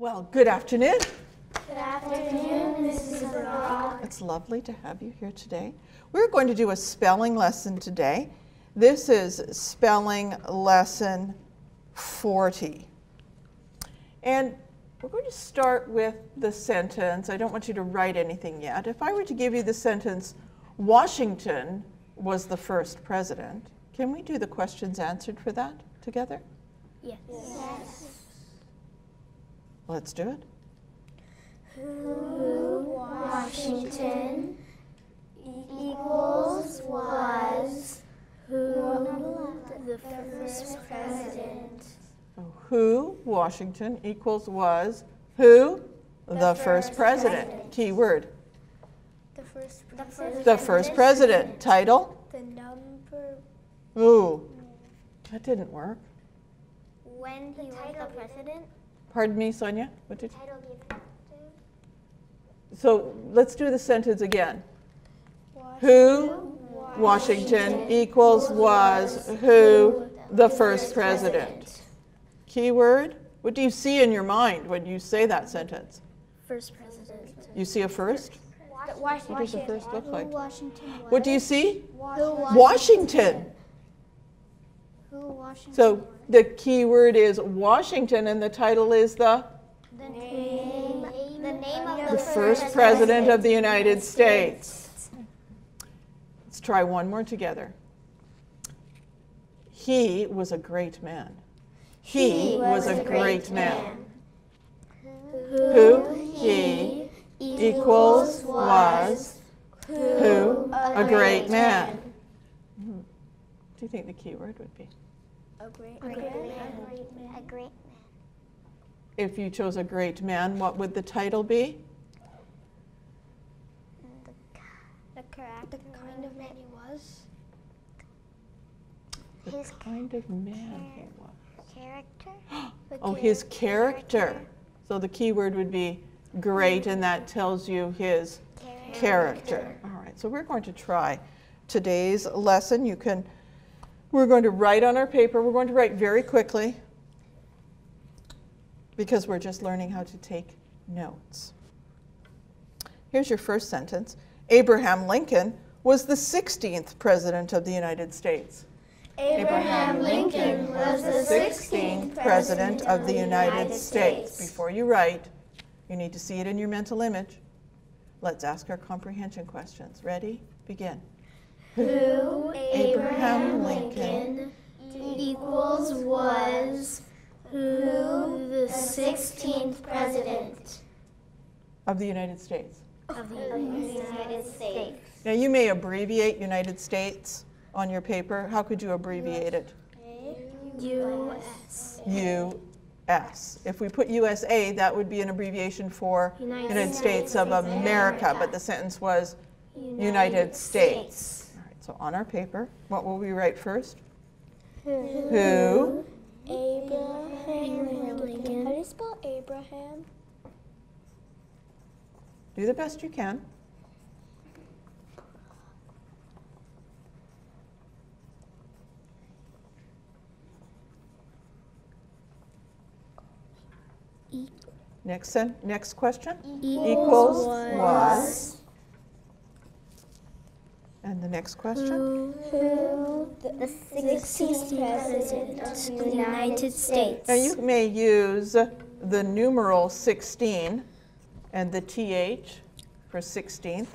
Well, good afternoon. Good afternoon, Mrs. Brock. It's lovely to have you here today. We're going to do a spelling lesson today. This is spelling lesson 40. And we're going to start with the sentence. I don't want you to write anything yet. If I were to give you the sentence, Washington was the first president, can we do the questions answered for that together? Yes. yes. Let's do it. Who Washington equals was who the first president. Oh, who Washington equals was who the, the first, first president. president. Key word. The first president. The first president. Title? The number. Ooh, that didn't work. When he was the president? Pardon me, Sonia? What did effective? So let's do the sentence again. Who Washington equals was who the first president. Keyword. What do you see in your mind when you say that sentence? First president. You see a first? Washington. What does a first look like? Washington what do you see? Washington. Washington. Who Washington. So the key word is Washington, and the title is the? The name, the name of the, the first president, president of the United States. Let's try one more together. He was a great man. He, he was, was, a great, great man. man. Who he equals was who a great man. Hmm. Do you think the key word would be? A great, a great, man. man. A great man. If you chose a great man, what would the title be? The, the character, the kind of man he was. The his kind of man he was. Character. oh, his character. character. So the key word would be great, and that tells you his character. character. All right, so we're going to try today's lesson. You can we're going to write on our paper. We're going to write very quickly because we're just learning how to take notes. Here's your first sentence Abraham Lincoln was the 16th President of the United States. Abraham Lincoln was the 16th President of the United States. Before you write, you need to see it in your mental image. Let's ask our comprehension questions. Ready? Begin who Abraham Lincoln equals was who the 16th president of the United States. Of the United States. Now you may abbreviate United States on your paper. How could you abbreviate it? U.S. U.S. If we put USA, that would be an abbreviation for United, United States, States of America, America, but the sentence was United, United States. States. So on our paper, what will we write first? Who? Who? Abraham Lincoln. How do you spell Abraham? Do the best you can. Next, next question. Equals, Equals was. And the next question? Who, the 16th President of the United States. Now you may use the numeral 16 and the TH for 16th.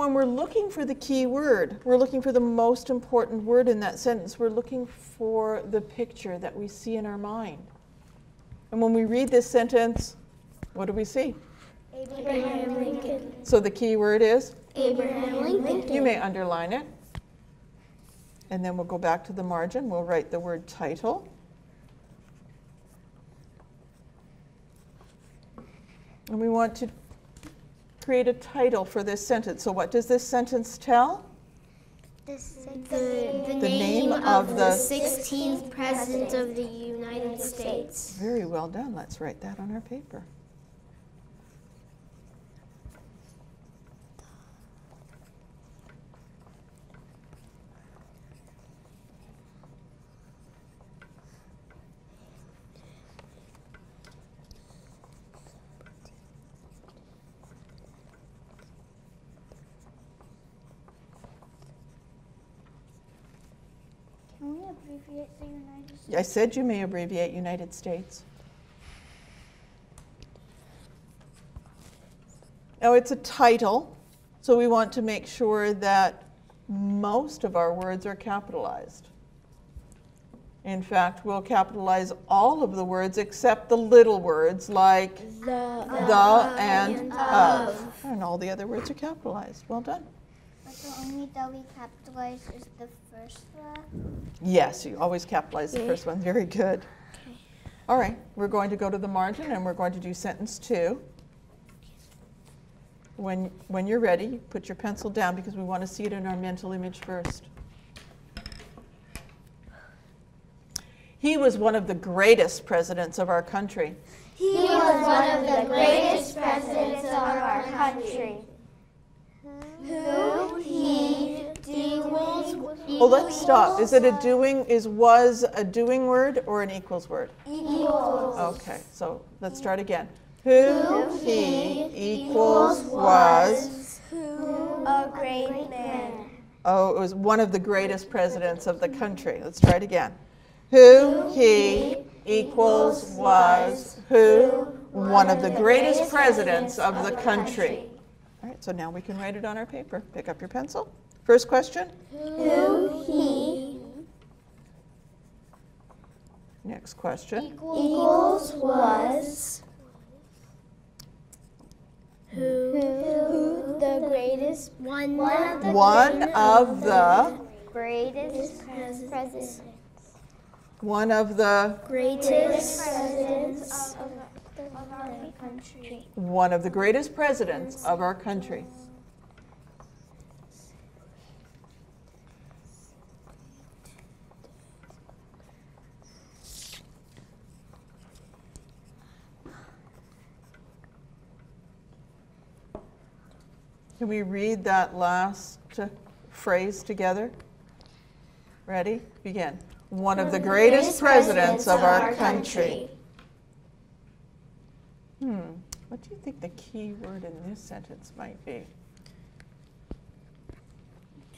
When we're looking for the key word, we're looking for the most important word in that sentence. We're looking for the picture that we see in our mind. And when we read this sentence, what do we see? Abraham Lincoln. So the key word is? Abraham Lincoln. You may underline it. And then we'll go back to the margin. We'll write the word title. And we want to create a title for this sentence. So what does this sentence tell? The, the, the name, name of, of the 16th President of the United States. Very well done. Let's write that on our paper. Abbreviate the United States? I said you may abbreviate United States. Now, it's a title, so we want to make sure that most of our words are capitalized. In fact, we'll capitalize all of the words except the little words like The, the uh, and of. And all the other words are capitalized. Well done. But the only that we capitalize is the first one. Yes, you always capitalize the first one. Very good. Okay. All right, we're going to go to the margin and we're going to do sentence two. When, when you're ready, put your pencil down because we want to see it in our mental image first. He was one of the greatest presidents of our country. He was one of the greatest presidents of our country. Who he Oh, let's stop. Is it a doing, is was a doing word or an equals word? equals Okay, so let's start again. Who he equals was, Who a great man. oh, it was one of the greatest presidents of the country. Let's try it again. Who he equals was who one of the greatest presidents of the country. All right, so now we can write it on our paper. Pick up your pencil. First question. Who he Next question. equals was who, the greatest one, of the One of the greatest presidents one of the greatest presidents of, of our country. one of the greatest presidents of our country. Can we read that last phrase together? Ready? Begin. One of the greatest presidents of our country. Hmm, what do you think the key word in this sentence might be?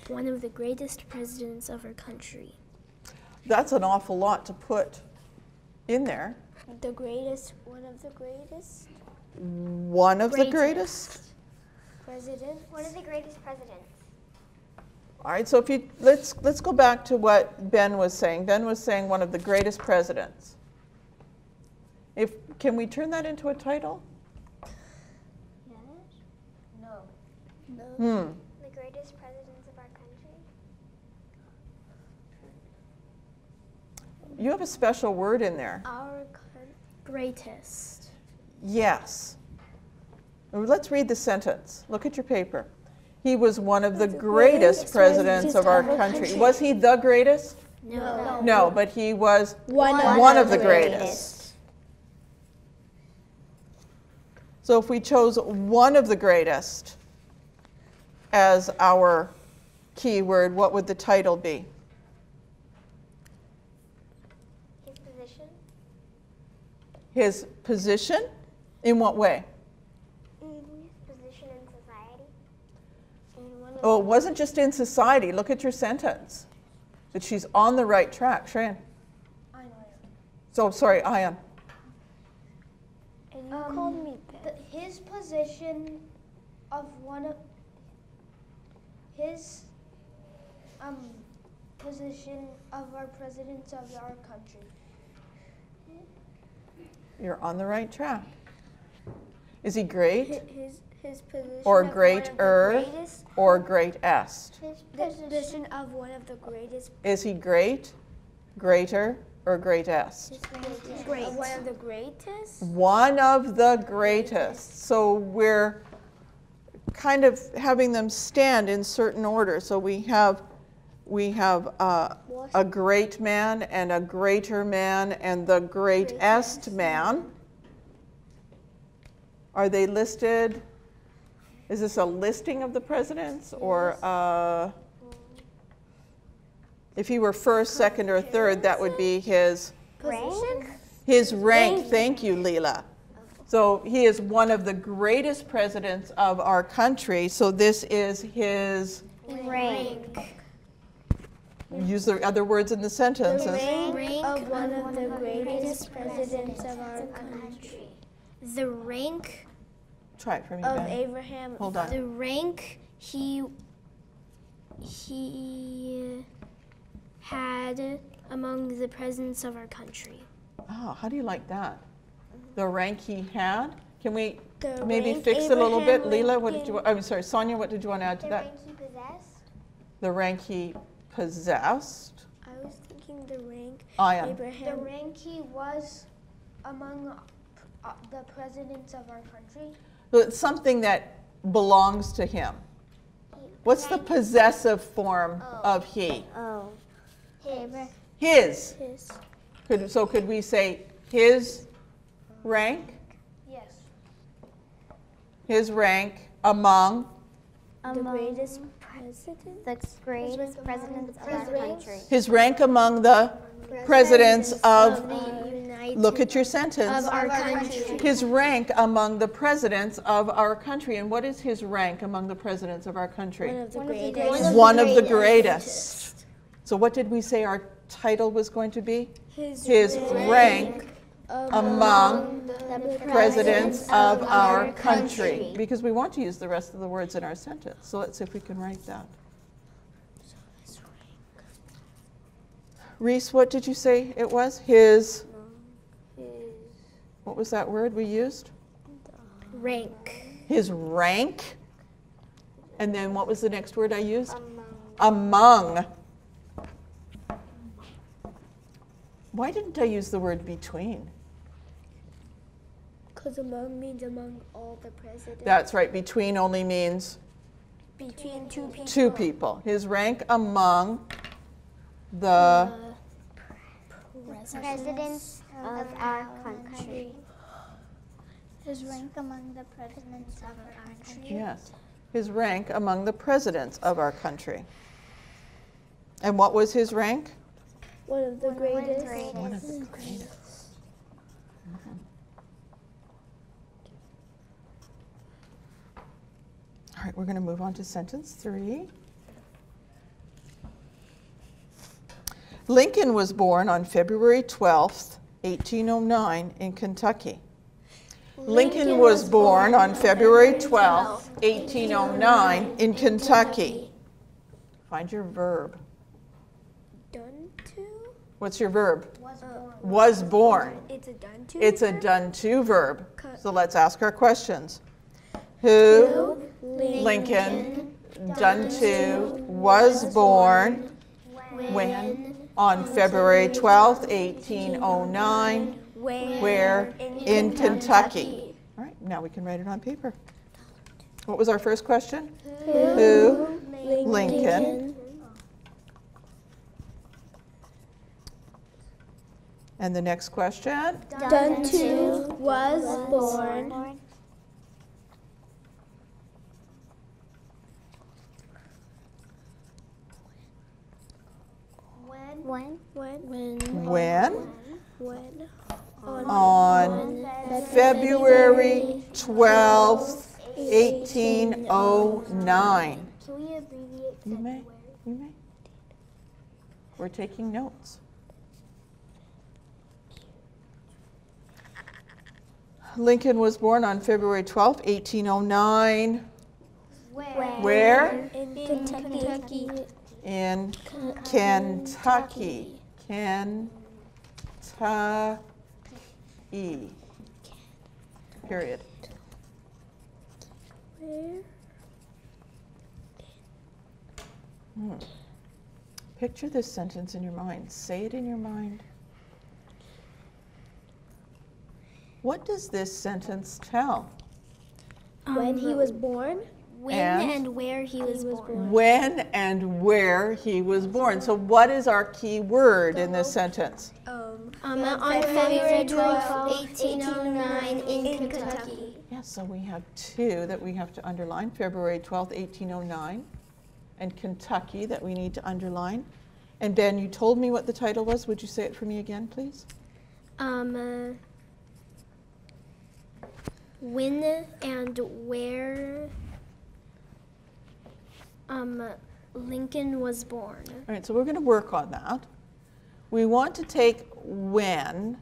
One of the greatest presidents of our country. That's an awful lot to put in there. The greatest, one of the greatest One of the greatest. President. One of the greatest presidents. All right, so if you let's let's go back to what Ben was saying. Ben was saying one of the greatest presidents. If can we turn that into a title? No. Hmm. The greatest presidents of our country. You have a special word in there. Our greatest. Yes. Let's read the sentence. Look at your paper. He was one of the greatest presidents of our country. Was he the greatest? No. No, but he was One of one of the greatest. So if we chose one of the greatest as our keyword, what would the title be? His position. His position? In what way? His position in society. Oh, it wasn't just in society. Look at your sentence. That she's on the right track. Shreyan. I am. So, sorry, Ion. And you called me the, his position of one of his um position of our president of our country. You're on the right track. Is he great his his position or great one of the greater greatest- or greatest? His the position of one of the greatest Is he great, greater, or greatest? great one of the greatest One of the greatest. So we're kind of having them stand in certain order. So we have we have uh, a great man and a greater man and the greatest man. Are they listed? Is this a listing of the presidents or uh, if he were first, second, or third, that would be his rank. his rank, thank you, Leela. So he is one of the greatest presidents of our country. So this is his Rank. use the other words in the sentences. rank of one of the greatest presidents of our country. The rank, Try it for me, Of Ben. Abraham. Hold on. the rank he he had among the presidents of our country. Oh, how do you like that? The rank he had? Can we The maybe rank fix it a little bit? Abraham Leela, what did you, I'm sorry, Sonia, what did you want to add to The that? rank he possessed. The rank he possessed. I was thinking the rank Ian. The Abraham. rank he was among uh, the presidents of our country. So it's something that belongs to him. What's the possessive form oh. of he? Oh. His. His. His. Could, so could we say his rank? Yes. His rank among The greatest president. the greatest presidents of our country. his rank among the presidents of The look at your sentence. Of our country. his rank among the presidents of our country. And what is his rank among the presidents of our country? One of the greatest. one of the greatest. so what did we say our title was going to be? His, his rank among the presidents of our country. Because we want to use the rest of the words in our sentence. So let's see if we can write that Reese, what did you say it was? His, what was that word we used? rank. His rank. And then what was the next word I used? Among. Among. Why didn't I use the word between? Because among means among all the presidents. That's right, between only means Between two people. two people. His rank among the, Presidents of our country. His rank among the presidents of our country. yes, his rank among the presidents of our country. And what was his rank? One of the greatest. One of the greatest. All right, we're going to move on to sentence three. Lincoln was born on February 12th, 1809, in Kentucky. Lincoln was born on February 12th, 1809, in oh Kentucky. Find your verb. Done to? What's your verb? Was born. Was born. It's a done to? It's a done to verb. So let's ask our questions. Who, Lincoln, done to, was born, when, on February 12th, 1809, Where? where, in Kentucky. All right, now we can write it on paper. What was our first question? Who, Lincoln. And the next question? Done to was born. When When? When? When When? When? On February 12th, 1809. can we abbreviate You may, you may. We're taking notes. Lincoln was born on February 12th, 1809. where? Where? In Kentucky. In Kentucky. Kentucky. Period. Where? Hmm. Picture this sentence in your mind. Say it in your mind. What does this sentence tell? When he was born? When And? and, where he was, born. When and where he was born. So, what is our key word in this sentence? Um, Um, on February 12th, 1809, in Kentucky. Yes, so we have two that we have to underline February 12th, 1809, and Kentucky that we need to underline. And Ben, you told me what the title was. Would you say it for me again, please? Um, uh, when and where um, Lincoln was born. All right, so we're going to work on that. We want to take when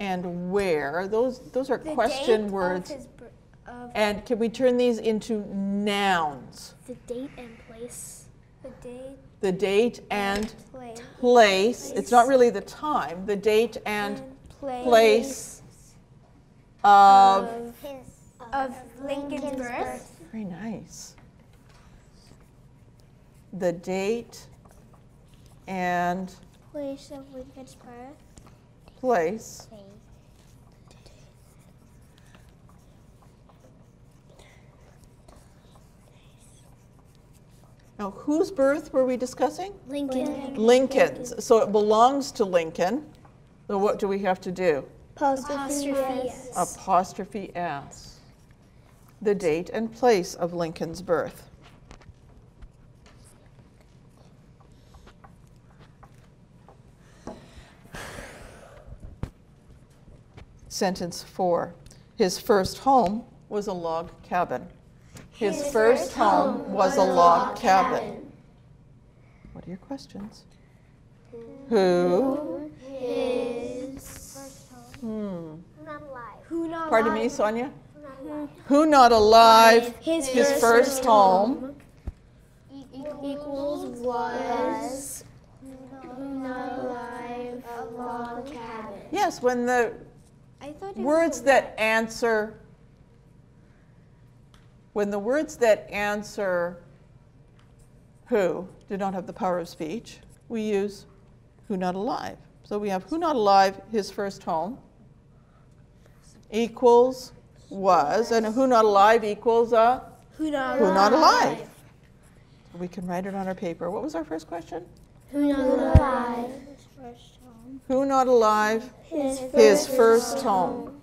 and where. Those, those are The question date words. Of his, bir- of And can we turn these into nouns? The date and place. the date, The date and place, place. It's not really the time. The date and place, place of. His of Lincoln's birth. Very nice. The date and place of Lincoln's birth. place Now, whose birth were we discussing? Lincoln. Lincoln's. So it belongs to Lincoln. So what do we have to do? Apostrophe S. Apostrophe S. The date and place of Lincoln's birth. Sentence four. His first home was a log cabin. His, first home was a log cabin. What are your questions? Who? His. Hmm. Not alive. Who not Pardon me, Sonia? Who not alive? His, His first home. equals was who not alive a log cabin. Yes, when the I thought it words that answer, when the words that answer who do not have the power of speech, we use who not alive. So we have who not alive, his first home, equals was, and who not alive equals a Who not who not alive. We can write it on our paper. What was our first question? Who not alive. First. Who not alive, His his first home.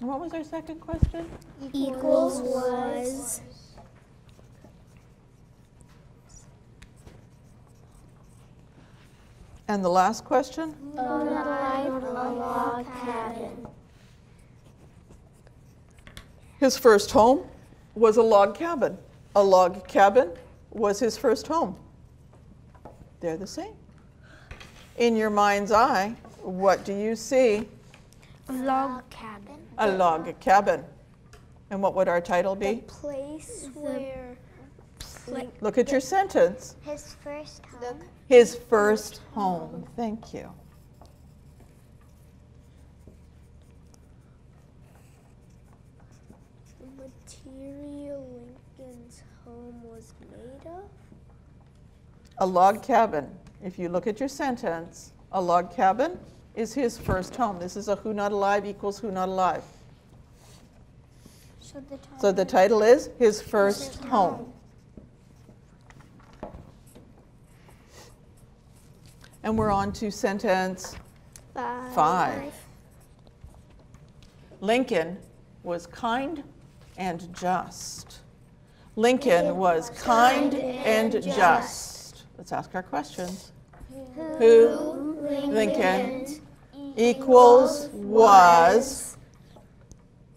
And what was our second question? equals was And the last question? alive a log cabin. His first home was a log cabin. A log cabin was his first home. They're the same. In your mind's eye, what do you see? A log cabin. A log cabin. And what would our title be? A place where Look at your sentence. His first home. His first home. Thank you. the material Lincoln's home was made of. A log cabin. If you look at your sentence, a log cabin is his first home. This is a who not alive equals who not alive. So the title. So the title is his first home. And we're on to sentence five. Lincoln was kind and just. Lincoln was kind and just. Let's ask our questions. Who Lincoln equals was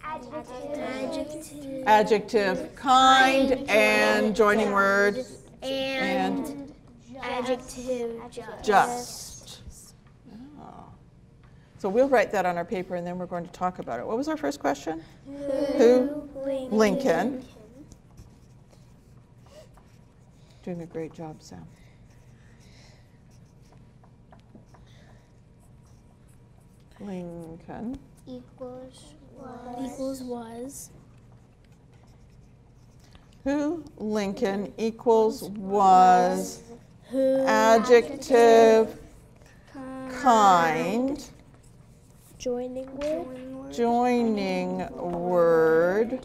Adjective adjective kind and joining word and adjective just. just. Oh. So we'll write that on our paper and then we're going to talk about it. What was our first question? Who? Lincoln. Doing a great job, Sam. Lincoln equals was. Equals was. Who? Lincoln equals was. Who? Adjective. Kind. Joining word. Joining word.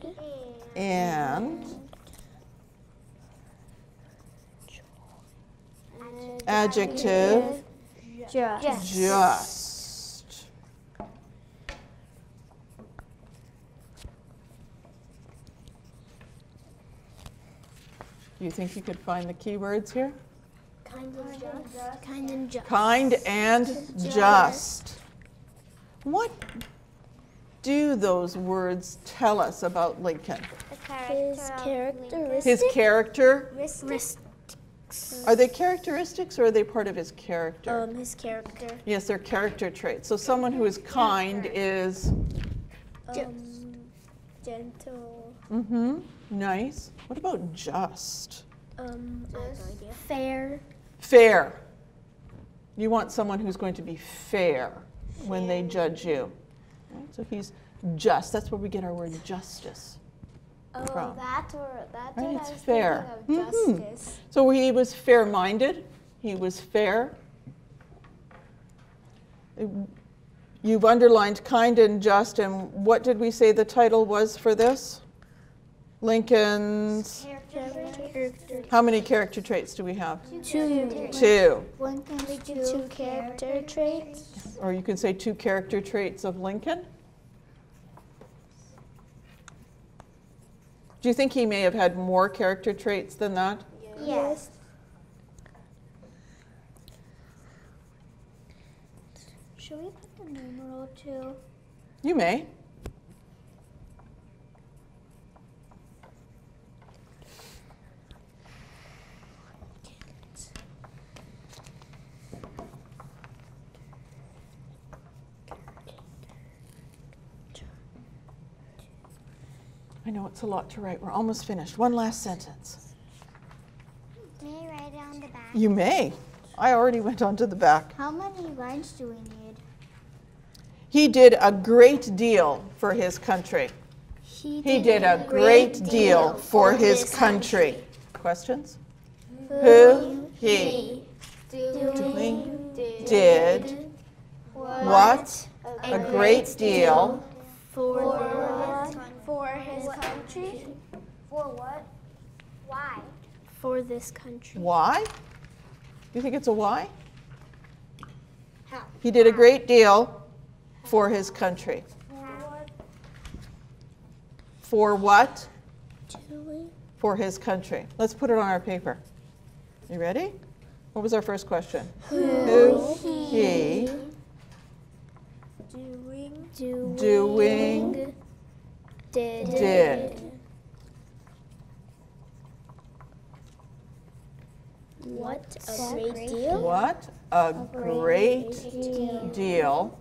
And. Adjective. Just. just. Do you think you could find the keywords here? Kind of just. Kind and just. Kind and just. What do those words tell us about Lincoln? The His characteristics. His character? Wrist. Are they characteristics or are they part of his character? Um, his character. yes, they're character traits. So someone who is kind is, Um, gentle. mm-hmm, nice. What about just? Um, no. Fair. Fair. You want someone who's going to be fair when they judge you. Right? So he's just. That's where we get our word justice. Oh, From. that's where that's Right, it's I was fair. thinking of Mhm. So he was fair minded, he was fair. You've underlined kind and just, and what did we say the title was for this? Lincoln's. Character. How many character traits do we have? Two. Two. Lincoln's two character traits. Or you can say two character traits of Lincoln. Do you think he may have had more character traits than that? Yes. Should we put the numeral two? You may. Know it's a lot to write. We're almost finished. One last sentence. May I write it on the back? You may. I already went on to the back. How many lines do we need? He did a great deal for his country. He did a great deal for his country. Questions? Who he doing did what a great deal For For his country? For what? Why? for this country. why? Do you think it's a why? How? He did a great deal for his country. For what? Doing For his country. Let's put it on our paper. You ready? What was our first question? Who he doing doing doing did did. What a great deal. What a great deal.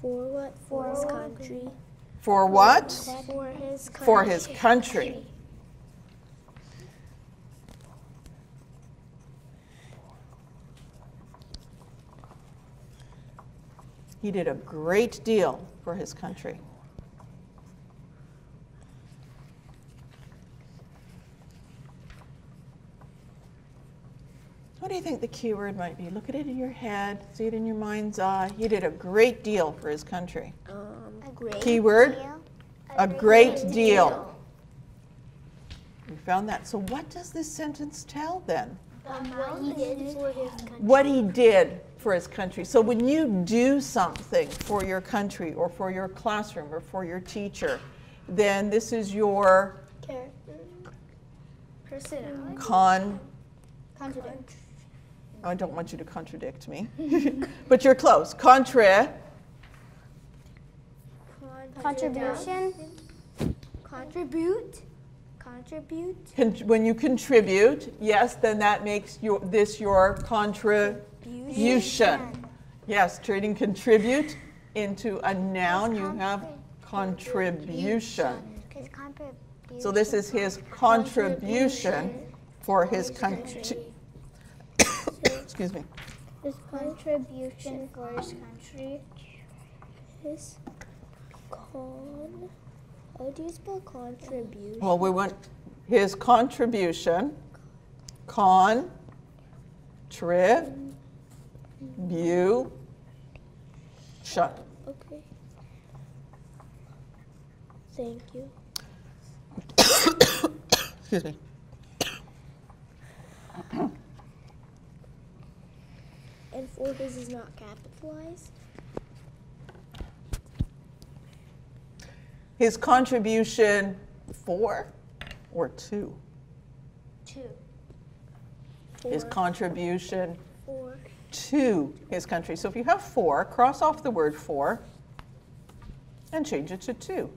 for what? For his country. For what? for his country For his country. He did a great deal for his country. What do you think the key word might be? Look at it in your head, see it in your mind's eye. He did a great deal for his country. um great Key word? Deal? A great deal. We found that. So, what does this sentence tell then? what he did for his country What he did for his country. So, when you do something for your country or for your classroom or for your teacher, then this is your character personality con. contradict I don't want you to contradict me, but you're close. Contra. Contribution? contribute contribute Con- when you contribute, yes, then that makes your, this your contribution. Yes, trading contribute into a noun, you have contribution. So this is his contribution for his country. Excuse me. his contribution for his country his con how do you spell contribution Well, we want his contribution, con, tri, bu, shut. okay thank you Excuse me. and for his is not capitalized His contribution four or two? Two. His contribution for to his country. So if you have for, cross off the word for and change it to to.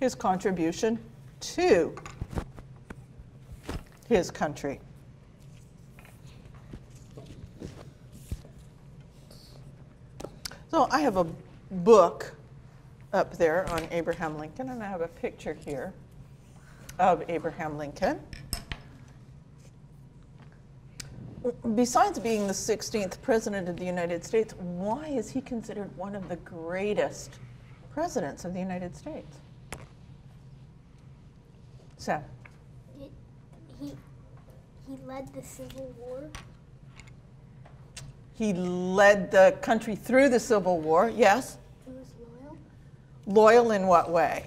His contribution to his country. So I have a book up there on Abraham Lincoln, and I have a picture here of Abraham Lincoln. Besides being the 16th President of the United States, why is he considered one of the greatest presidents of the United States? Sam. He, he, he led the Civil War. He led the country through the Civil War, yes. He was loyal. Loyal in what way?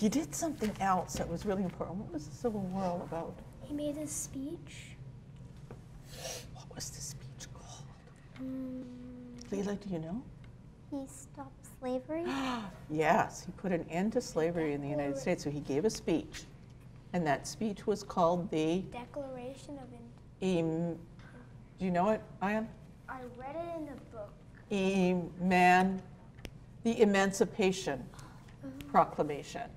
He did something else that was really important. What was the Civil War all about? He made a speech. What was the speech called? Mm, Leela, do you know? He stopped slavery. Yes, he put an end to slavery in the United States, so he gave a speech. And that speech was called the, Declaration of Independence. em- do you know it, Ian? I read it in a book. Eman, the Emancipation Proclamation.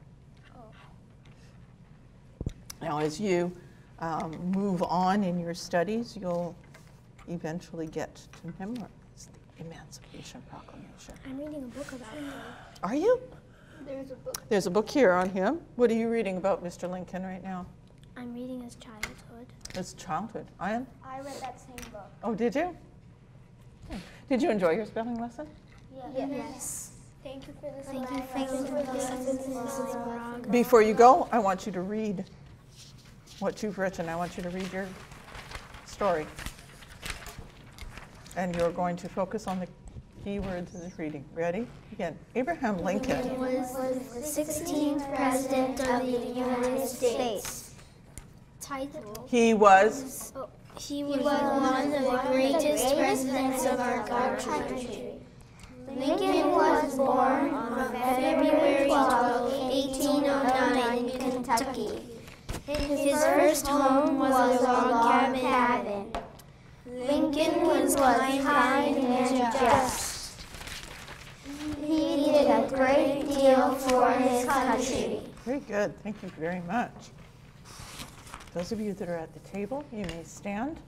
Now, as you um, move on in your studies, you'll eventually get to memorize the Emancipation Proclamation. I'm reading a book about him. Are you? There's a book. There's a book here on him. What are you reading about Mr. Lincoln right now? I'm reading his childhood. His childhood. Ian? I read that same book. Oh, did you? Okay. Did you enjoy your spelling lesson? Yes. Yes. Thank you for this. Thank you for listening. Before you go, I want you to read what you've written. I want you to read your story. And you're going to focus on the key words of this reading. Ready? Again. Abraham Lincoln was the 16th president of the United States. Title. He was oh, He was one of the greatest presidents of our country. Lincoln was born on February 12, 1809 in Kentucky. His first home was a log cabin. Lincoln was kind and just. He did a great deal for his country. very good. Thank you very much. Those of you that are at the table, you may stand.